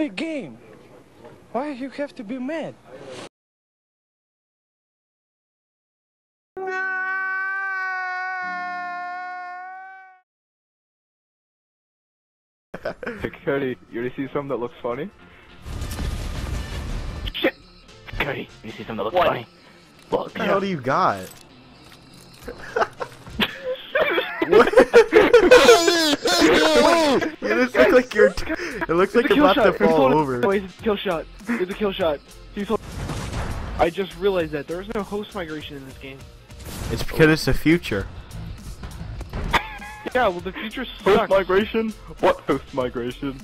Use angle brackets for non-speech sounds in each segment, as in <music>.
Big game. Why you have to be mad? <laughs> Hey, Cody, you wanna see something that looks funny? Shit! Cody, you see something that looks What? funny? Look. What the hell do you got? <laughs> you <laughs> just look like you're. It looks like you're kill about to fall It's over. Wait, it's a kill shot. It's a kill shot. I just realized that there is no host migration in this game. It's because it's the future. Yeah, well the future Host migration? What host migration?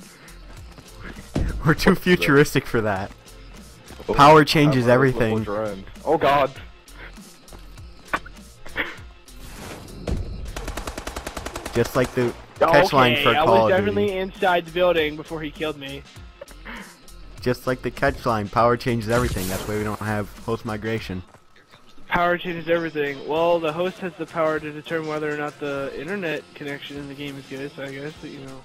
We're too futuristic for that. Oh, Power changes I'm everything. Oh god. Just like the catch line okay, for I Call was definitely Duty. inside the building before he killed me. Just like the catch line, power changes everything. That's why we don't have host migration. Power changes everything. Well, the host has the power to determine whether or not the internet connection in the game is good, so I guess that, you know.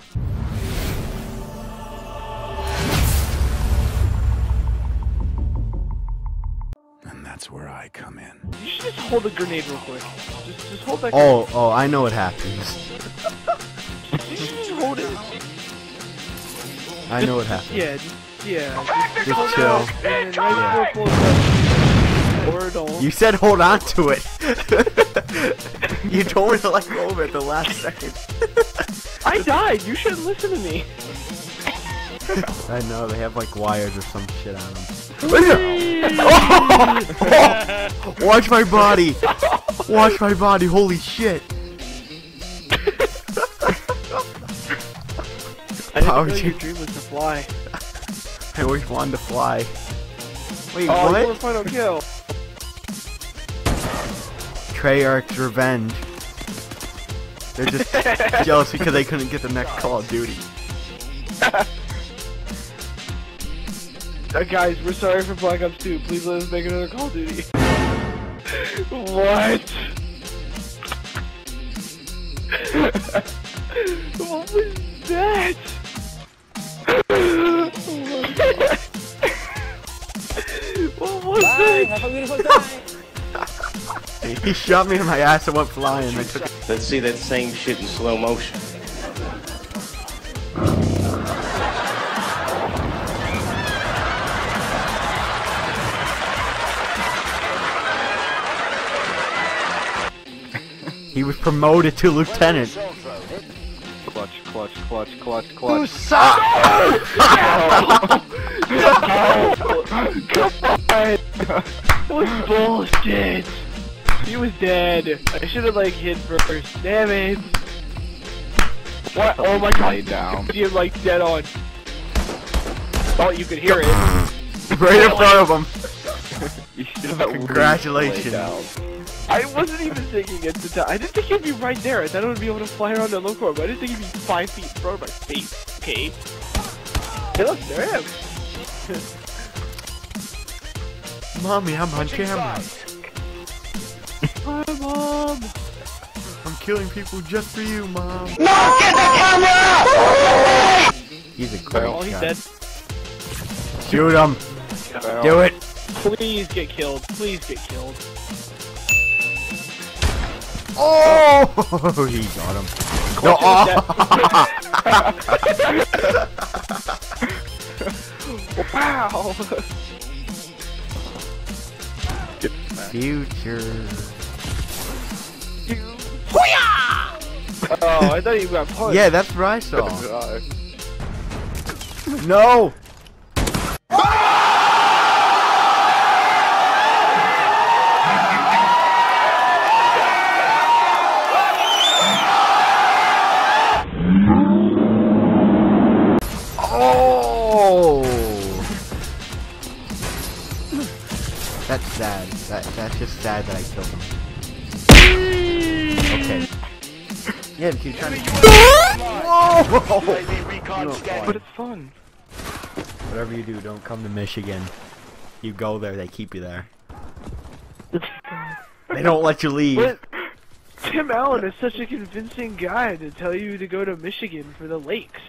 And that's where I come in. You should just hold the grenade real quick. Just, just hold that. Oh, oh, I know what happens. I know what happened. Yeah, just, yeah. Just, Just chill. and right before it up. You said hold on to it. <laughs> you told me to let go of it at the last second. <laughs> I died. You shouldn't listen to me. I know they have like wires or some shit on them. <laughs> Watch my body! Watch my body! Holy shit! I didn't know your dream was to fly. <laughs> I always wanted to fly. Wait, Oh, what? a final kill? Treyarch's revenge. They're just <laughs> jealous because they couldn't get the next Call of Duty. <laughs> Uh, guys, we're sorry for Black Ops 2. Please let us make another Call of Duty. what? what was that? <laughs> He shot me in my ass and went flying. I took Let's see that same shit in slow motion. He was promoted to lieutenant. Clutch, clutch, clutch, clutch, clutch. That <laughs> <laughs> was bullshit. He was dead. I should have like hit first. Damn it. What? Oh my god. Lay down. You're like dead on. Thought you could hear it. Right in front of him. <laughs> You should have Congratulations. down. I wasn't even thinking at the time. I didn't think he'd be right there. I thought I would be able to fly around the low court, but I didn't think he'd be five feet in front of my face. Okay. Hey, look, there I am. Mommy, I'm on camera. Hi, mom. I'm killing people just for you, mom. No, get the camera! He's a great Oh, he's dead. Shoot him. Well, Do it. Please get killed. Please get killed. Oh, <laughs> he got him. No, oh. <laughs> Wow. Future. Oh, I thought you got punched. Yeah, that's what I saw. <laughs> No. Oh! That's sad. That that's just sad that I killed him. Okay. Yeah, because you're trying to. <laughs> Whoa! But it's fun. Whatever you do, don't come to Michigan. You go there, they keep you there. they don't let you leave. Tim Allen is such a convincing guy to tell you to go to Michigan for the lakes.